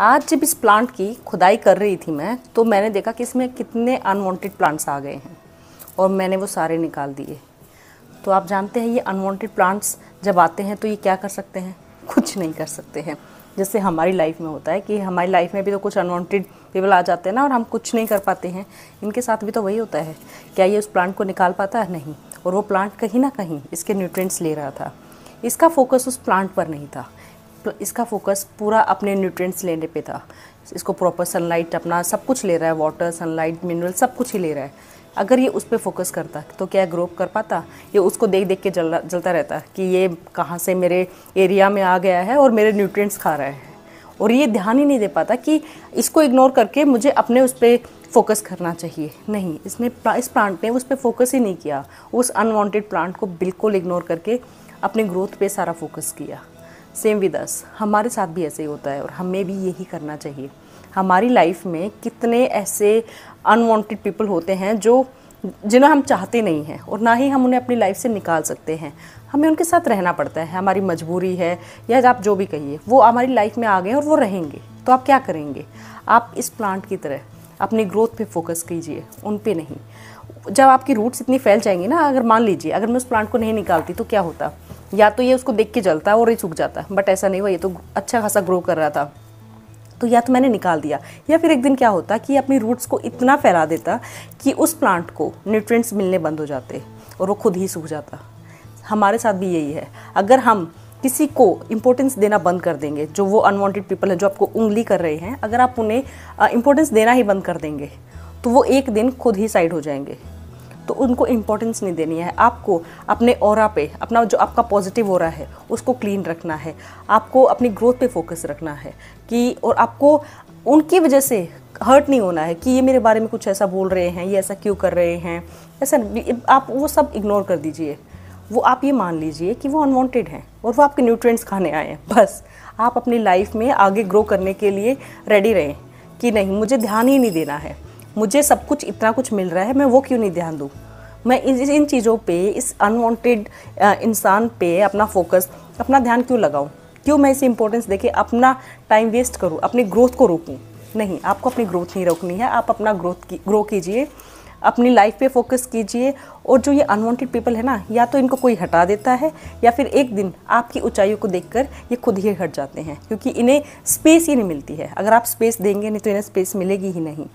आज जब इस प्लांट की खुदाई कर रही थी मैं तो मैंने देखा कि इसमें कितने अनवांटेड प्लांट्स आ गए हैं और मैंने वो सारे निकाल दिए। तो आप जानते हैं ये अनवांटेड प्लांट्स जब आते हैं तो ये क्या कर सकते हैं? कुछ नहीं कर सकते हैं। जैसे हमारी लाइफ में होता है कि हमारी लाइफ में भी तो कुछ अनवांटेड पीपल आ जाते हैं ना और हम कुछ नहीं कर पाते हैं। इनके साथ भी तो वही होता है। क्या ये उस प्लांट को निकाल पाता? है नहीं। और वो प्लांट कहीं ना कहीं इसके न्यूट्रिएंट्स ले रहा था। इसका फोकस उस प्लांट पर नहीं था। इसका फोकस पूरा अपने न्यूट्रिएंट्स लेने पे था। इसको प्रॉपर सनलाइट अपना सब कुछ ले रहा है वाटर सनलाइट मिनरल सब कुछ ही ले रहा है। अगर ये उस पर फोकस करता तो क्या ग्रो कर पाता? ये उसको देख देख के जल, जलता रहता कि ये कहाँ से मेरे एरिया में आ गया है और मेरे न्यूट्रिएंट्स खा रहा है। और ये ध्यान ही नहीं दे पाता कि इसको इग्नोर करके मुझे अपने उस पर फोकस करना चाहिए। नहीं, इसने इस प्लांट ने उस पर फोकस ही नहीं किया। उस अनवांटेड प्लांट को बिल्कुल इग्नोर करके अपने ग्रोथ पे सारा फोकस किया। सेम विद अस हमारे साथ भी ऐसे ही होता है और हमें भी यही करना चाहिए। हमारी लाइफ में कितने ऐसे अनवांटेड पीपल होते हैं जो जिन्हें हम चाहते नहीं हैं और ना ही हम उन्हें अपनी लाइफ से निकाल सकते हैं। हमें उनके साथ रहना पड़ता है। हमारी मजबूरी है या आप जो भी कहिए, वो हमारी लाइफ में आ गए और वो रहेंगे। तो आप क्या करेंगे? आप इस प्लांट की तरह अपनी ग्रोथ पे फोकस कीजिए, उन पे नहीं। जब आपकी रूट्स इतनी फैल जाएँगी ना, अगर मान लीजिए, अगर मैं उस प्लांट को नहीं निकालती तो क्या होता? या तो ये उसको देख के जलता और ये सूख जाता बट ऐसा नहीं हुआ, ये तो अच्छा खासा ग्रो कर रहा था। तो या तो मैंने निकाल दिया, या फिर एक दिन क्या होता कि अपनी रूट्स को इतना फैला देता कि उस प्लांट को न्यूट्रिएंट्स मिलने बंद हो जाते और वो खुद ही सूख जाता। हमारे साथ भी यही है। अगर हम किसी को इम्पोर्टेंस देना बंद कर देंगे, जो वो अनवांटेड पीपल हैं, जो आपको उंगली कर रहे हैं, अगर आप उन्हें इम्पोर्टेंस देना ही बंद कर देंगे तो वो एक दिन खुद ही साइड हो जाएँगे। तो उनको इम्पोर्टेंस नहीं देनी है। आपको अपने और पे, अपना जो आपका पॉजिटिव हो रहा है, उसको क्लीन रखना है। आपको अपनी ग्रोथ पे फोकस रखना है कि, और आपको उनकी वजह से हर्ट नहीं होना है कि ये मेरे बारे में कुछ ऐसा बोल रहे हैं, ये ऐसा क्यों कर रहे हैं। ऐसा आप वो सब इग्नोर कर दीजिए। वो आप ये मान लीजिए कि वो अनवांटेड हैं और वो आपके न्यूट्रिएंट्स खाने आए हैं। बस, आप अपनी लाइफ में आगे ग्रो करने के लिए रेडी रहें कि नहीं, मुझे ध्यान ही नहीं देना है। मुझे सब कुछ इतना कुछ मिल रहा है, मैं वो क्यों नहीं ध्यान दूँ? मैं इन इन चीज़ों पे, इस अनवांटेड इंसान पे अपना फोकस अपना ध्यान क्यों लगाऊँ? क्यों मैं इसे इंपॉर्टेंस देके अपना टाइम वेस्ट करूँ? अपनी ग्रोथ को रोकूं? नहीं, आपको अपनी ग्रोथ नहीं रोकनी है। आप अपना ग्रोथ की ग्रो कीजिए, अपनी लाइफ पे फोकस कीजिए और जो ये अनवांटेड पीपल है ना, या तो इनको कोई हटा देता है, या फिर एक दिन आपकी ऊंचाइयों को देखकर ये खुद ही हट जाते हैं, क्योंकि इन्हें स्पेस ही नहीं मिलती है। अगर आप स्पेस देंगे नहीं तो इन्हें स्पेस मिलेगी ही नहीं।